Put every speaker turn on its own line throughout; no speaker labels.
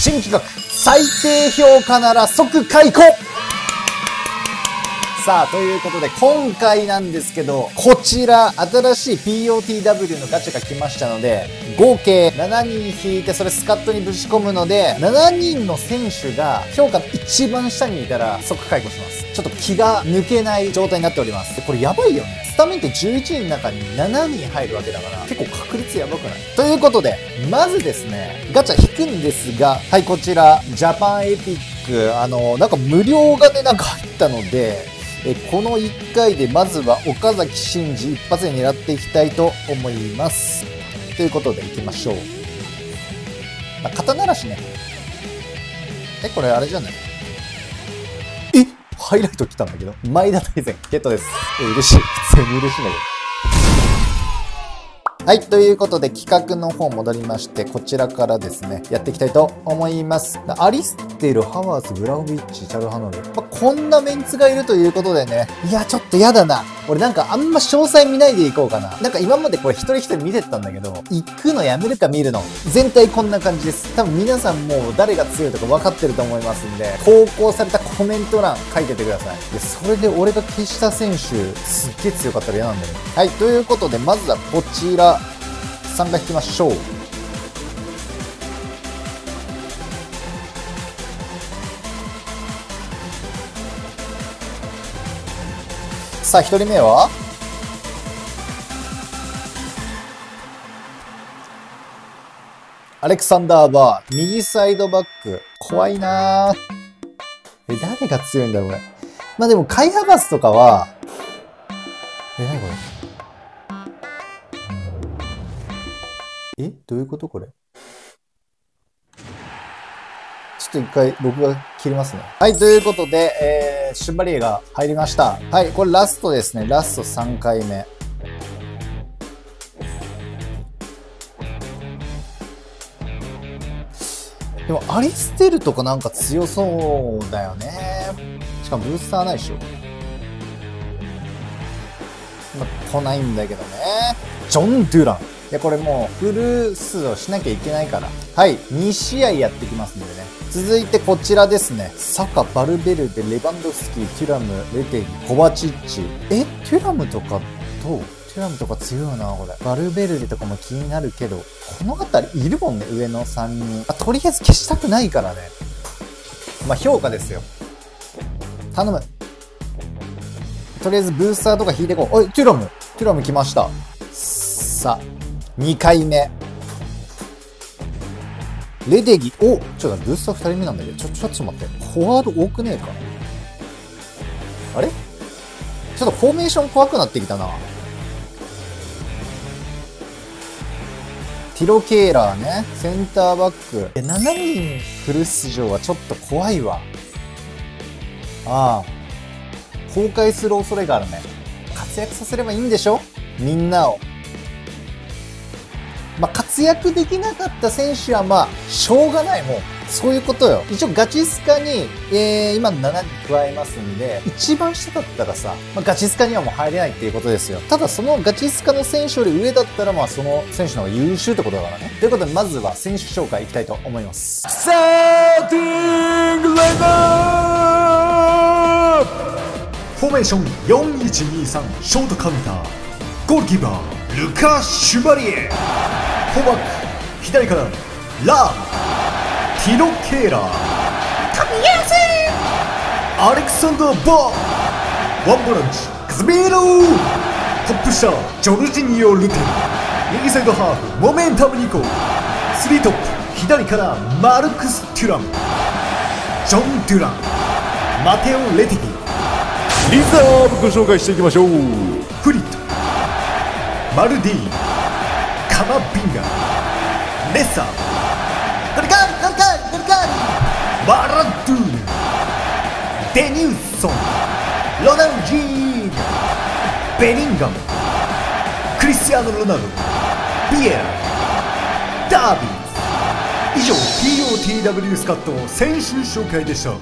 新企画、最低評価なら即解雇さあ、ということで、今回なんですけど、こちら、新しい POTW のガチャが来ましたので、合計7人引いて、それスカットにぶち込むので、7人の選手が評価の一番下にいたら即解雇します。ちょっと気が抜けない状態になっております。でこれやばいよね。スタメンって11人の中に7人入るわけだから、結構確率やばくない？ということで、まずですね、ガチャ引くんですが、はい、こちら、ジャパンエピック、あの、なんか無料がね、なんか入ったので、えこの1回でまずは岡崎慎司一発で狙っていきたいと思います。ということで行きましょう。まあ、刀らしね。え、これあれじゃない？えハイライト来たんだけど。前田大然、ゲットです。え、嬉しい。普通に嬉しいんだけど。はい。ということで、企画の方戻りまして、こちらからですね、やっていきたいと思います。アリステル、ハワーズ、ブラウビッチ、チャルハノル。まあ、こんなメンツがいるということでね。いや、ちょっとやだな。俺なんかあんま詳細見ないでいこうかな。なんか今までこれ一人一人見てたんだけど、行くのやめるか見るの。全体こんな感じです。多分皆さんもう誰が強いとか分かってると思いますんで、投稿されたコメント欄書いててください。で、それで俺が消した選手、すっげえ強かったら嫌なんだよね。はい。ということで、まずはこちら。参加引きましょう。さあ1人目は？アレクサンダーバー右サイドバック。怖いな。え誰が強いんだろうこれまあでもカイハバスとかはえ何これ？え？どういうこと？これちょっと一回録画切りますね。はい、ということで、えー、シュンバリエが入りました。はい、これラストですね。ラスト3回目。でも、アリステルとかなんか強そうだよね。しかもブースターないでしょ。まあ、来ないんだけどね。ジョン・ドゥラン。いや、これもうフル数をしなきゃいけないから。はい、2試合やってきますんでね。続いてこちらですね。サカ、バルベルデ、レバンドフスキー、テュラム、レテギ、コバチッチ。え、テュラムとかと、テュラムとか強いな、これ。バルベルデとかも気になるけど、この辺りいるもんね、上の3人。あ、とりあえず消したくないからね。まあ、評価ですよ。頼む。とりあえずブースターとか引いていこう。おい、テュラム。テュラム来ました。さあ、2回目。レデギ、おちょっとブースター2人目なんだけど、ちょ、ちょっと待って。フォワード多くねえかあれ？ちょっとフォーメーション怖くなってきたな。ティロケーラーね。センターバック。え、7人フル出場はちょっと怖いわ。ああ。崩壊する恐れがあるね。活躍させればいいんでしょ？みんなを。躍できなかった選手はまあ、しょうがない、もう。そういうことよ。一応ガチスカに、えー、今の7人加えますんで、一番下だったらさ、まあ、ガチスカにはもう入れないっていうことですよ。ただそのガチスカの選手より上だったら、まあその選手の方が優秀ってことだからね。ということで、まずは選手紹介いきたいと思います。スターティングレイ
ナーフォーメーション4123ショートカウンターゴールキーパールカ・シュバリエフォーバック左からラーティノ・ケーラー。神やせアレクサンダー・バー。ワンボランチカズミーロトップ下ジョルジニオ・ルテン。右サイドハーフモメンタム・ニコ。スリートップ左からマルクス・テュラン。ジョン・デュラン。マテオ・レティギリザーブご紹介していきましょう。フリット。マルディカマビンガレッサ
ゴリカンゴリカンゴリカン
バラドゥーデニューソンロナウジーニベリンガムクリスティアーノ・ロナウドビエラダービー以上 POTW スカット選手紹介でした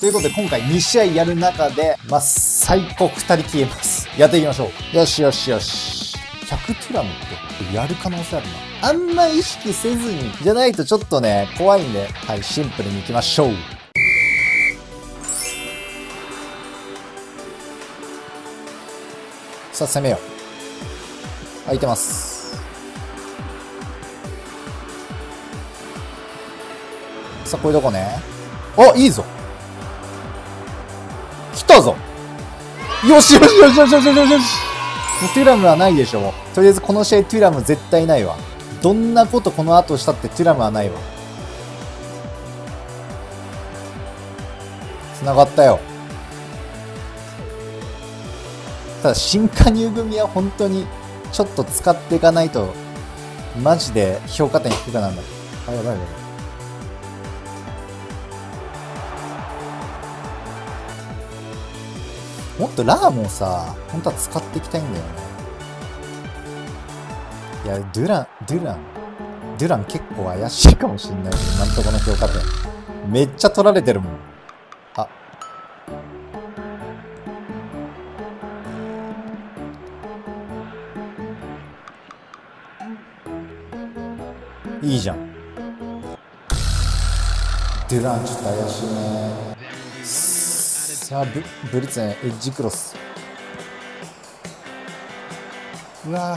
ということで今回2試合やる中で、まあ、最高2人消えます。やっていきましょう。よしよしよし。100トゥラムってやる可能性あるな。あんま意識せずに、じゃないとちょっとね、怖いんで、はい、シンプルに行きましょう。さあ、攻めよう。空いてます。さあ、これどこねあ、いいぞ来たぞよしよしよしよしよしよしよしトゥラムはないでしょ。とりあえずこの試合トゥラム絶対ないわ。どんなことこの後したってトゥラムはないわ。繋がったよ。ただ、新加入組は本当にちょっと使っていかないと、マジで評価点低くなるんだ。あ、やばいやばい。もっとラーモンさ、本当は使っていきたいんだよね。いや、ドゥラン、ドゥラン、ドゥラン結構怪しいかもしんないけど、今んとこの評価点。めっちゃ取られてるもん。あ。いいじゃん。ドゥランちょっと怪しいね。さあブブリツェンエッジクロス。うわ。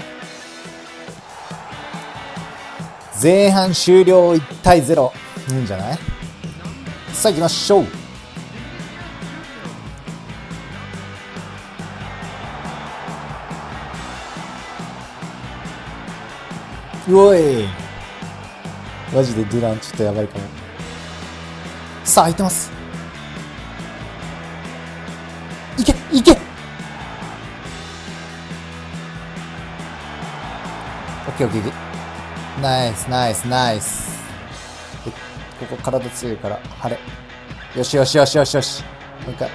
前半終了1対0いいんじゃない？さあ行きましょう。うおい。マジでデュランちょっとやばいかも。さあ空いてます。いけ。いけオッケーオッケー。オッケーナイスナイスナイス。ここ体強いから晴れ。よしよしよしよしよし。もう一回。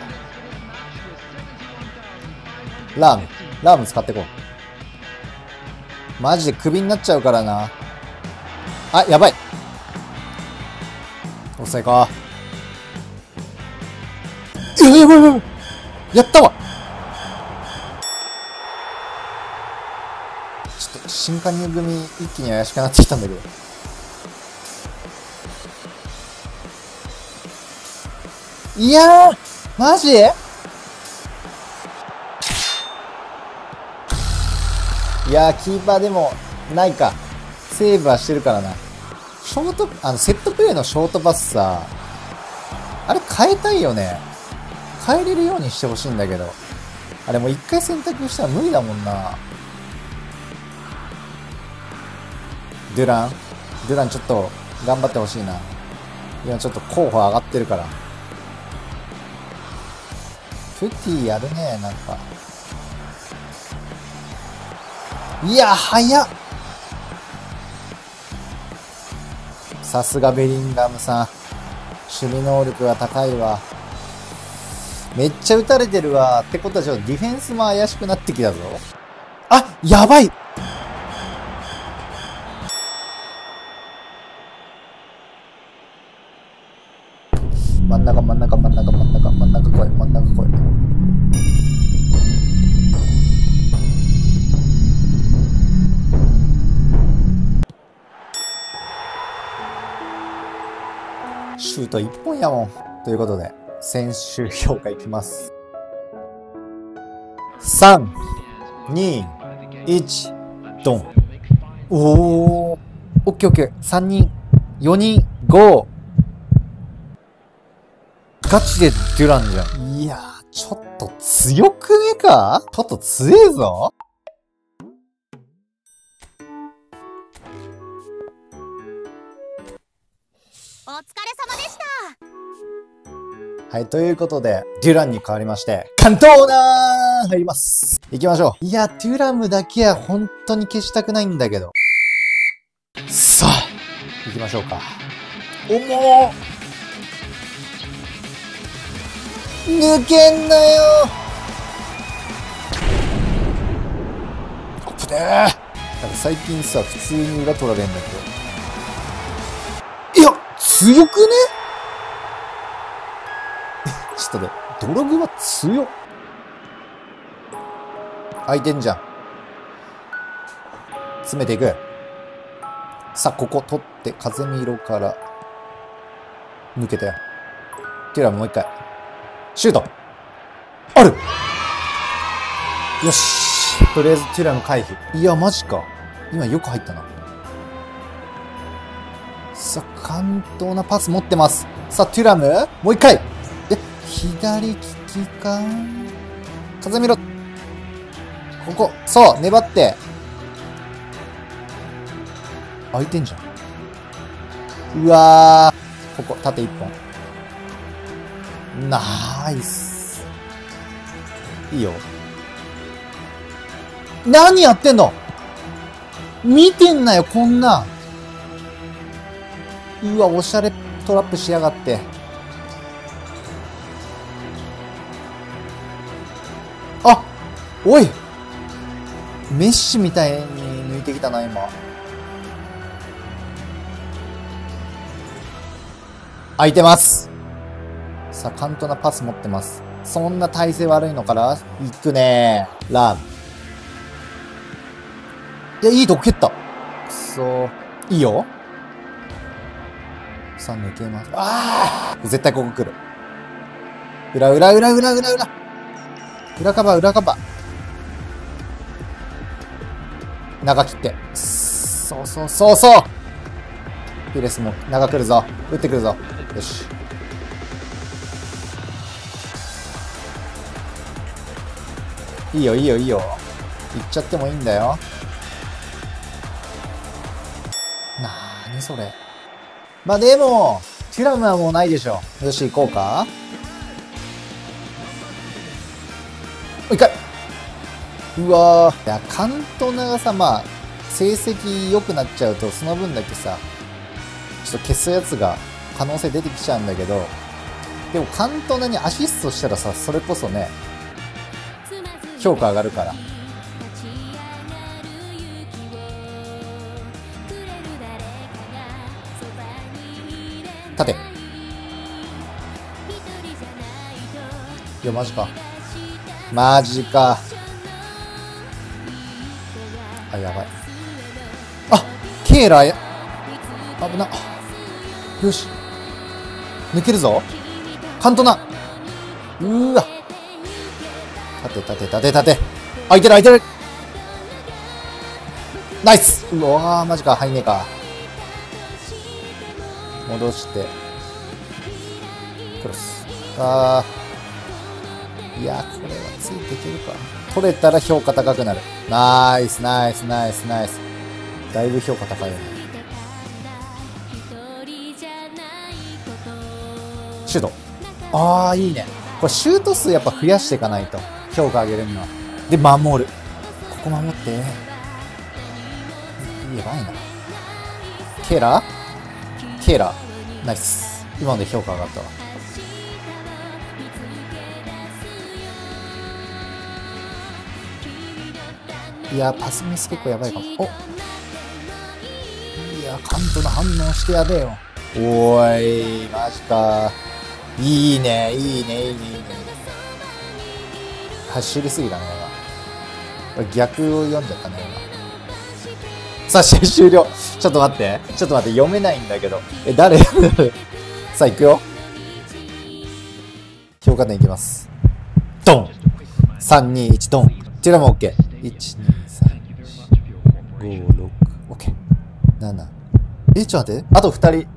ラーム。ラーム使ってこう。マジでクビになっちゃうからな。あやばい。抑えか。やばいやばいやばい。やったわ。ちょっと新加入組一気に怪しくなってきたんだけど。いやマジ？いやキーパーでもないか。セーブはしてるからな。ショートあのセットプレーのショートパスさあれ変えたいよね。変えれるようにしてほしいんだけど。あれもう一回選択したら無理だもんな。デュラン？デュランちょっと頑張ってほしいな。今ちょっと候補上がってるから。フティやるね、なんか。いや、早っさすがベリンガムさん。守備能力が高いわ。めっちゃ撃たれてるわ。ってことはちょっとディフェンスも怪しくなってきたぞ。あやばい真ん中真ん中真ん中真ん中真ん中来い真ん中来い。シュート1本やもん。ということで、選手評価いきます。3、2、1、ドン。おー。オッケーオッケー。3人、4人、5。ガチでデュランじゃん。いやー、ちょっと強くねか？ちょっと強えぞ。はい、ということで、デュランに変わりまして、関東なー入ります。行きましょう。いや、デュラムだけは本当に消したくないんだけど。さあ、行きましょうか。おも抜けんなよアップでーなんか最近さ、普通に裏取られんだけど。いや、強くね？ちょっとね、ドログは強っ。空いてんじゃん。詰めていく。さあ、ここ取って、風見色から、抜けたよ。テュラムもう一回。シュートあるよし。とりあえずテュラム回避。いや、マジか。今よく入ったな。さあ、関東なパス持ってます。さあ、テュラムもう一回、左利きか？風見ろここ、そう、粘って。開いてんじゃん。うわー。ここ、縦一本。ナイス。いいよ。何やってんの？見てんなよ、こんな。うわ、おしゃれトラップしやがって。おいメッシみたいに抜いてきたな、今。空いてます。さあ、カントなパス持ってます。そんな体勢悪いのから行くねラブ。いや、いいとこ蹴った。くそいいよ。さあ、抜けます。ああ絶対ここ来る。裏、裏、裏、裏、裏、裏。裏カバー、裏カバー。長切って。そうそうそうそうピレスも長来るぞ。打ってくるぞ。よし。いいよ、いいよ、いいよ。行っちゃってもいいんだよ。なーにそれ。まあでも、テュラムはもうないでしょ。よし、行こうか。うわー。いや、関東長さ、まあ、成績良くなっちゃうと、その分だけさ、ちょっと消すやつが可能性出てきちゃうんだけど、でも関東長にアシストしたらさ、それこそね、評価上がるから。縦。いや、マジか。マジか。あ、やばい。あケーラーや。危な。よし。抜けるぞ。カントナ。うーわ。立て立て立て立て。開いてる開いてる。ナイスうわー、マジか。入んねえか。戻して。クロス。あー。いや、これはついていけるか。取れたら評価高くなる。ナイス、ナイス、ナイス、ナイス。だいぶ評価高いよね。シュート。ああ、いいね。これシュート数やっぱ増やしていかないと。評価上げるには。で、守る。ここ守って。やばいな。ケーラー？ケーラー。ナイス。今ので評価上がったわ。いや、パスミス結構やばいかも。おいや、カントの反応してやべえよ。おーい、マジか。いいね、いいね、いいね、いいね。走りすぎだね、今。逆を読んじゃったね、今。さあ、試合終了。ちょっと待って。ちょっと待って、読めないんだけど。え、誰？さあ、行くよ。評価点いきます。ドン !3、2、1、ドンティラも OK。1、2、3、4、5、6、OK。7。え、ちょっと待って。あと2人。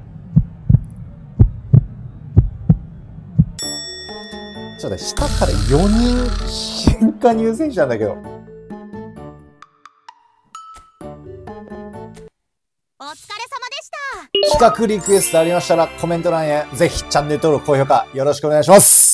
ちょっと待って、下から4人新加入選手なんだけど。
お疲れ様でした
企画リクエストありましたらコメント欄へぜひチャンネル登録、高評価よろしくお願いします。